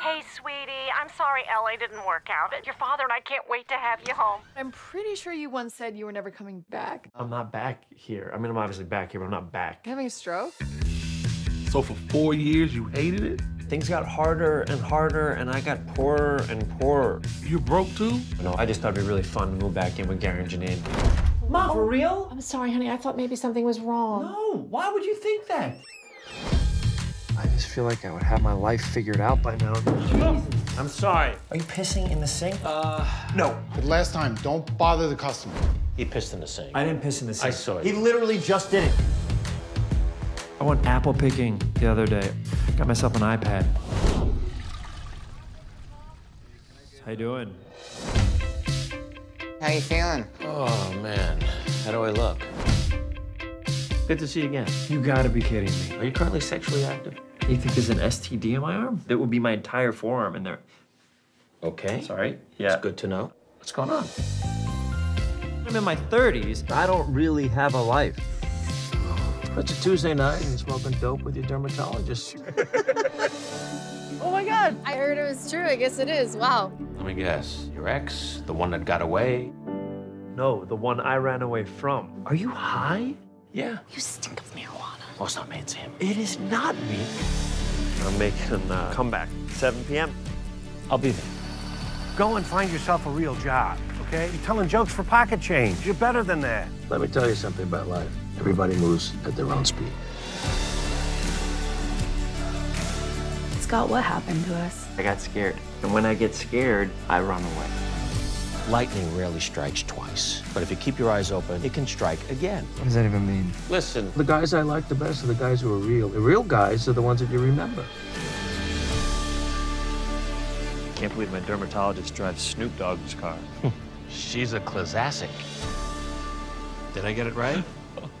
Hey, sweetie, I'm sorry LA didn't work out. Your father and I can't wait to have you home. I'm pretty sure you once said you were never coming back. I'm not back here. I mean, I'm obviously back here, but I'm not back. Having a stroke? So for four years, you hated it? Things got harder and harder, and I got poorer and poorer. You're broke too? No, I just thought it'd be really fun to move back in with Gary and Janine. Mom, for oh, real? I'm sorry, honey. I thought maybe something was wrong. No, why would you think that? I just feel like I would have my life figured out by now. I'm sorry. Are you pissing in the sink? Uh, no. But last time, don't bother the customer. He pissed in the sink. I didn't piss in the sink. I saw it. He literally just did it. I went apple picking the other day. Got myself an iPad. How you doing? How you feeling? Oh, man. How do I look? Good to see you again. You gotta be kidding me. Are you currently sexually active? You think there's an STD in my arm? That would be my entire forearm in there. Okay. Sorry? Yeah. It's good to know. What's going on? I'm in my 30s. I don't really have a life. It's a Tuesday night and you're smoking dope with your dermatologist. Oh my god! I heard it was true. I guess it is. Wow. Let me guess. Your ex? The one that got away? No, the one I ran away from. Are you high? Yeah. You stink of marijuana. Oh, it's not me, it's him. It is not me. I'm making a uh, comeback. 7 p.m. I'll be there. Go and find yourself a real job, okay? You're telling jokes for pocket change. You're better than that. Let me tell you something about life. Everybody moves at their own speed. Scott, what happened to us? I got scared. And when I get scared, I run away. Lightning rarely strikes twice, but if you keep your eyes open, it can strike again. What does that even mean? Listen, the guys I like the best are the guys who are real. The real guys are the ones that you remember. Can't believe my dermatologist drives Snoop Dogg's car. She's a classic. Did I get it right?